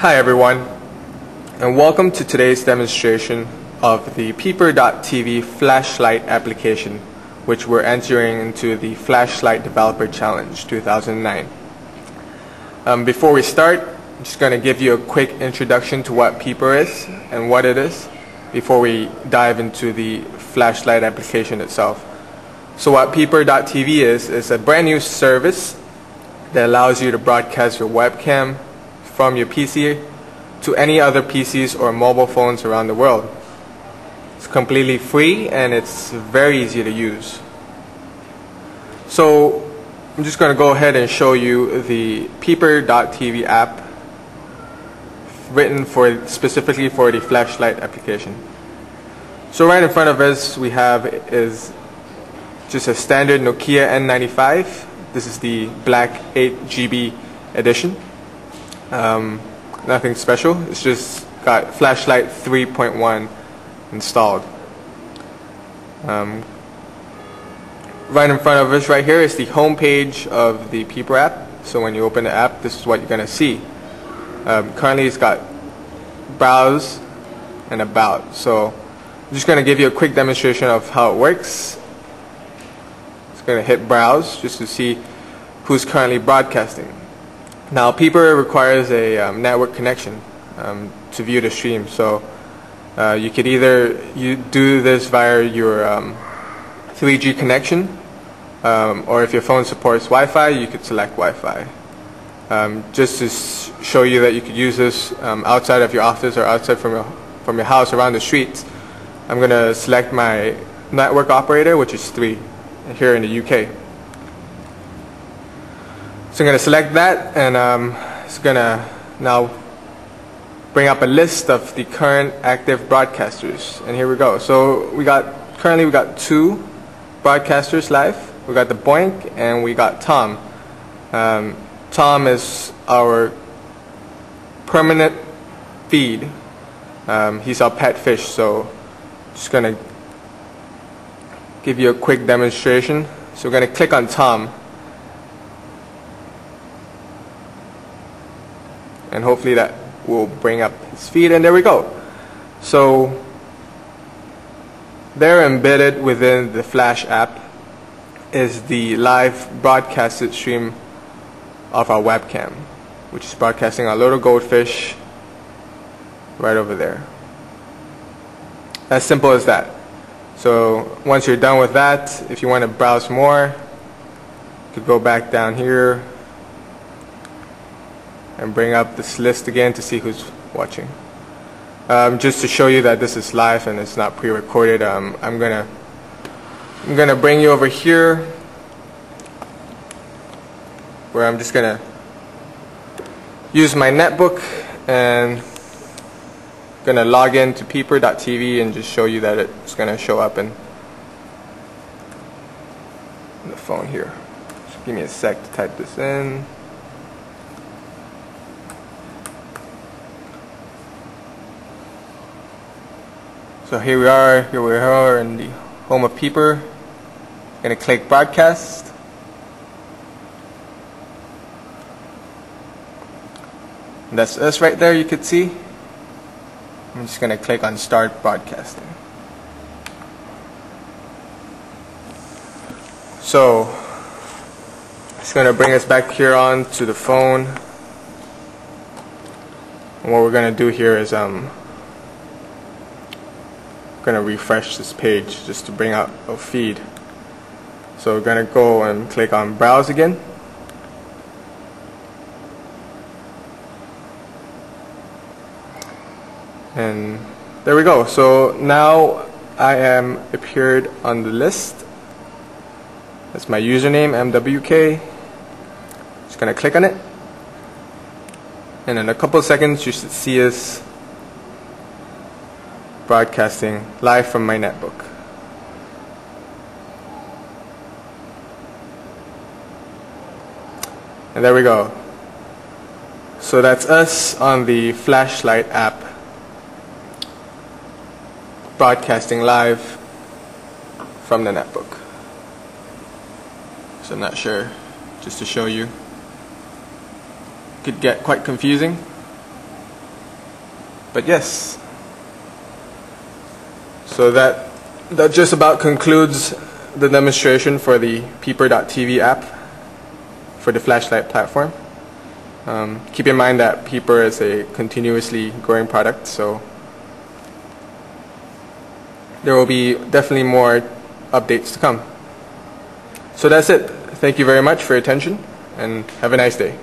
Hi everyone, and welcome to today's demonstration of the Peepr.tv flashlight application, which we're entering into the Flash Lite Developer Challenge 2009. Um, before we start, I'm just going to give you a quick introduction to what Peepr is and what it is before we dive into the Flash Lite application itself. So what Peepr.tv is, is a brand new service that allows you to broadcast your webcam from your PC to any other PCs or mobile phones around the world. It's completely free and it's very easy to use. So I'm just going to go ahead and show you the Peepr.tv app written for specifically for the Flash Lite application. So right in front of us we have is just a standard Nokia N95. This is the black 8 GB edition. Um, nothing special. It's just got Flash Lite 3.1 installed. Um, right in front of us right here is the home page of the Peepr app. So when you open the app, this is what you're going to see. Um, currently it's got browse and about. So I'm just going to give you a quick demonstration of how it works It's going to hit browse just to see who's currently broadcasting. Now Peepr requires a um, network connection um, to view the stream so uh, you could either you do this via your um, 3G connection um, or if your phone supports Wi-Fi you could select Wi-Fi. Um, just to show you that you could use this um, outside of your office or outside from your, from your house around the streets I'm going to select my network operator which is 3 here in the UK. So I'm going to select that and um, it's going to now bring up a list of the current active broadcasters. And here we go. So we got, currently we got two broadcasters live. We got the Boink and we got Tom. Um, Tom is our permanent feed. Um, he's our pet fish, so just gonna give you a quick demonstration. So we're going to click on Tom. And hopefully that will bring up his feed and there we go. So there embedded within the Flash app is the live broadcasted stream of our webcam, which is broadcasting our little goldfish right over there. As simple as that. So once you're done with that, if you want to browse more, you could go back down here and bring up this list again to see who's watching. Um, just to show you that this is live and it's not pre-recorded, um, I'm gonna I'm gonna bring you over here where I'm just gonna use my netbook and going to log in to peepr.tv and just show you that it's going to show up in, in the phone here. Just give me a sec to type this in. So here we are, here we are in the home of Peepr. Gonna click broadcast. And that's us right there, you could see. I'm just to click on start broadcasting. So, it's to bring us back here on to the phone. And what we're to do here is um, going to refresh this page just to bring up a feed. So we're to go and click on browse again. and there we go so now I am appeared on the list that's my username MWK just gonna click on it and in a couple seconds you should see us broadcasting live from my netbook and there we go so that's us on the Flash Lite app broadcasting live from the netbook. So I'm not sure, just to show you. Could get quite confusing. But yes. So that, that just about concludes the demonstration for the Peepr.tv app for the Flash Lite platform. Um, keep in mind that Peepr is a continuously growing product, so there will be definitely more updates to come. So that's it. Thank you very much for your attention and have a nice day.